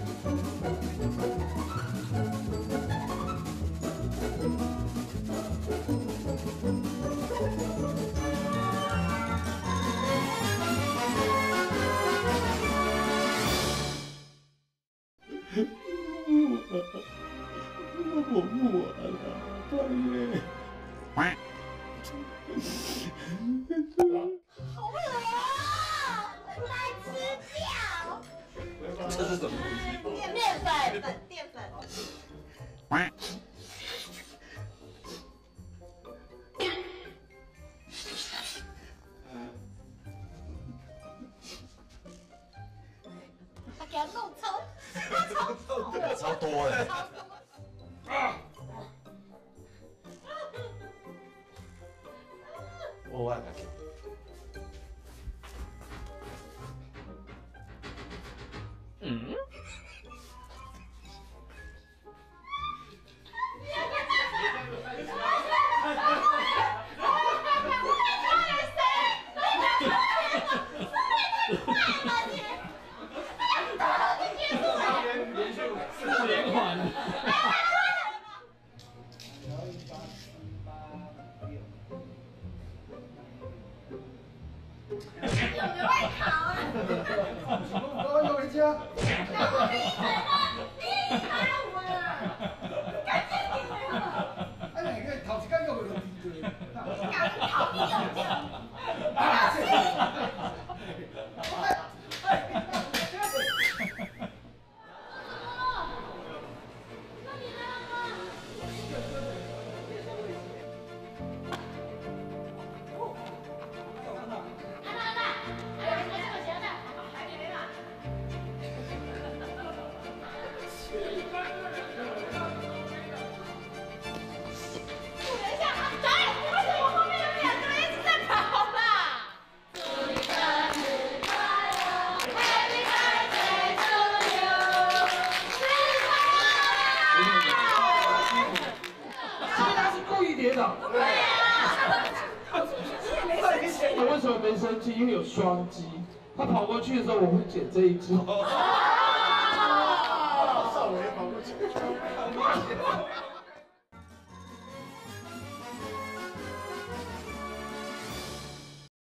我不玩了，半夜。这是什么？面面粉粉淀粉。他给他弄 超，超多哎！我忘了。有没会逃啊？我要回家。你害我了！跌倒。对啊。他为什么没生气？因为有双击。他跑过去的时候，我会捡这一只。跑过去。